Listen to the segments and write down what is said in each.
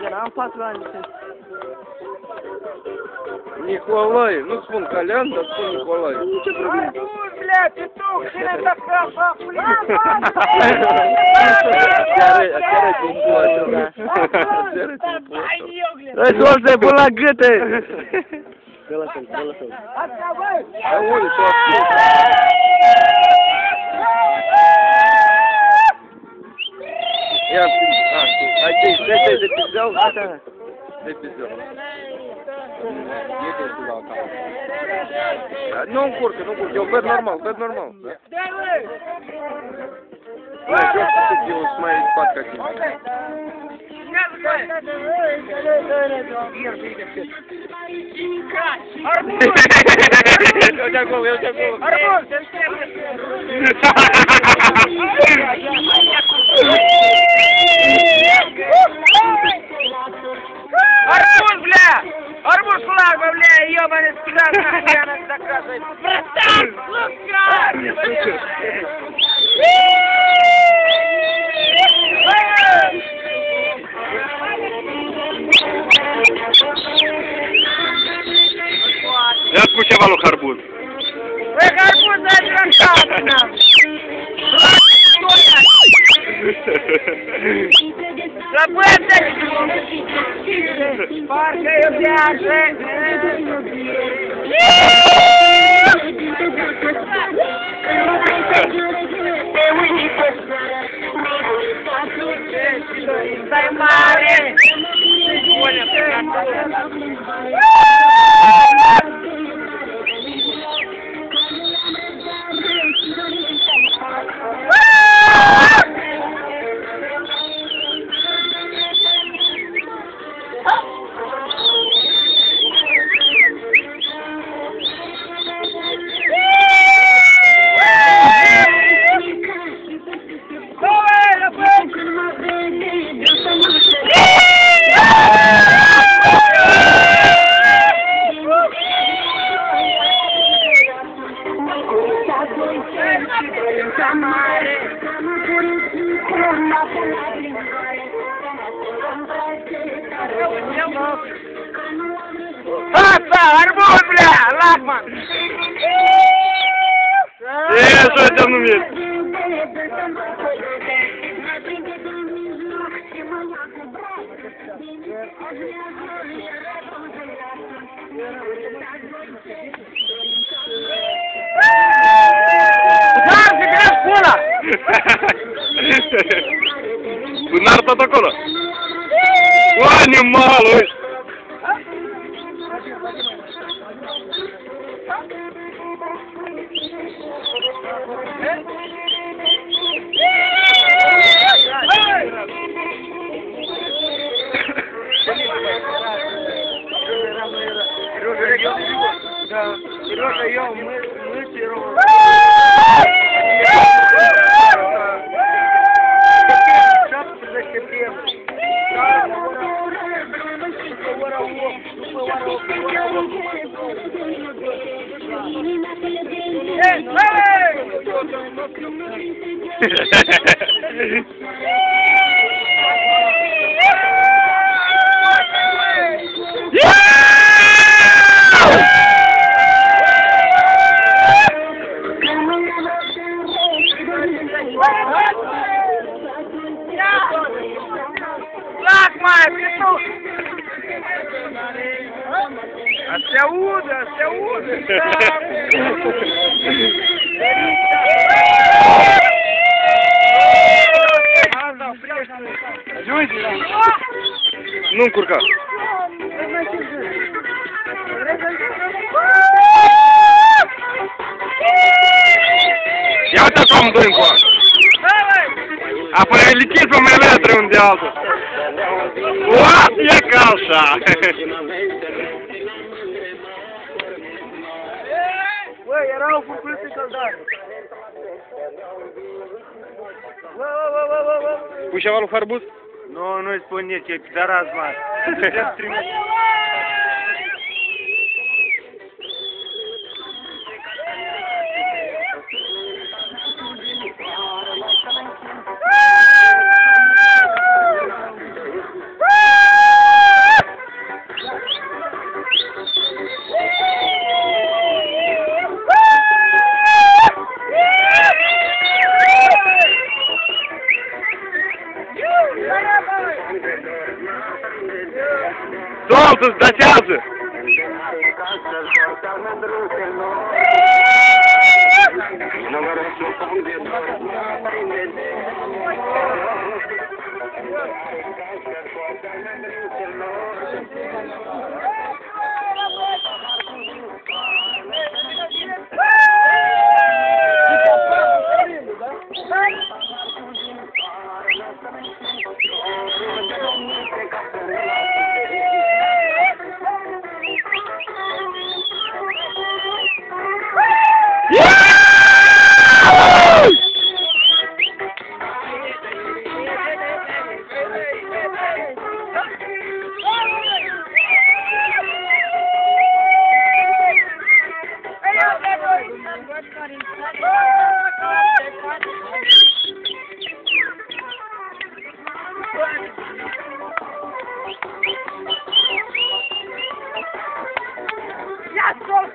Герам позвоните. Николай, ну спон Колян, да спон Николай. Арбуз, бля, петух, ты на заказ, Chiar chiar e timpul așa. Chiar e timpul ăsta. Răspunde, până la gâte! Dă la fel, dă la fel. Asta, băi! Aude, tu asculti. Ia, a, hai te, stai, stai, de pizdeau, gata. De pizdeau. E de tu la cap. Nu încurcă, nu încurcă, eu văd normal, văd normal. Da? Băi, eu știu că eu sunt mai spate ca tine. Eu te acolo, eu te acolo. Арбуз, Я спущавал у харбуз. Вы арбуз задрожал, нам. Naprawdę! Parkę objadę! Zajmare! Арбуз, бля, лакман! Е, що там умеет? Удар, играешь пола! Bunlar tot acolo. O, animalul! Сережа, я мы, мы Сережа. Шапку зачепил. Эй, эй! Nu încurca. Ia uite acum doi încoa. Apoi ai lichit pe mai metri un de altul. Ua, e ca așa. Băi, erau făcute soldați. Bă, bă, bă, bă, bă. Pui ceva lui Harbuz? Nu, nu-i spune ce e pidaraz, mă. Puteți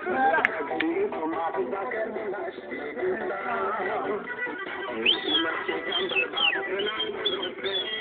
Thank you.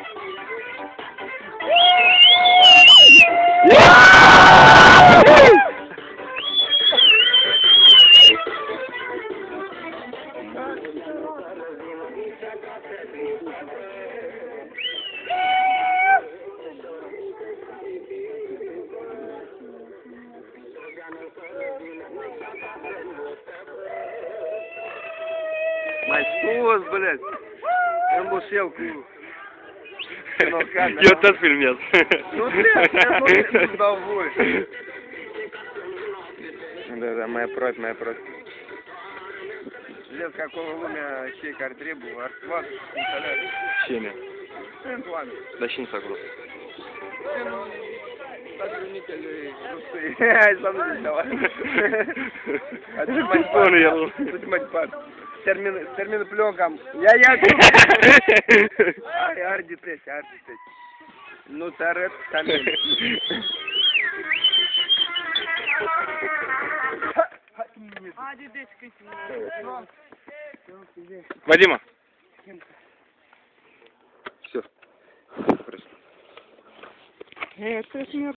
suas, блядь. Não, cara, E outras filmes. Ну, блядь, я смотрю, доволен. Да, да, моя просьба, моя просьба. Лет какого луня чей картре был? Артват, инсталляция. Чими? Сын. Сын. Ай, сам не давай. Отжимать Он я. Термин, с терминоплеком. Я, я, Ай, арди тесь, арди тесь. Ну, тарет, камень. Вадима. Все. Это смерть.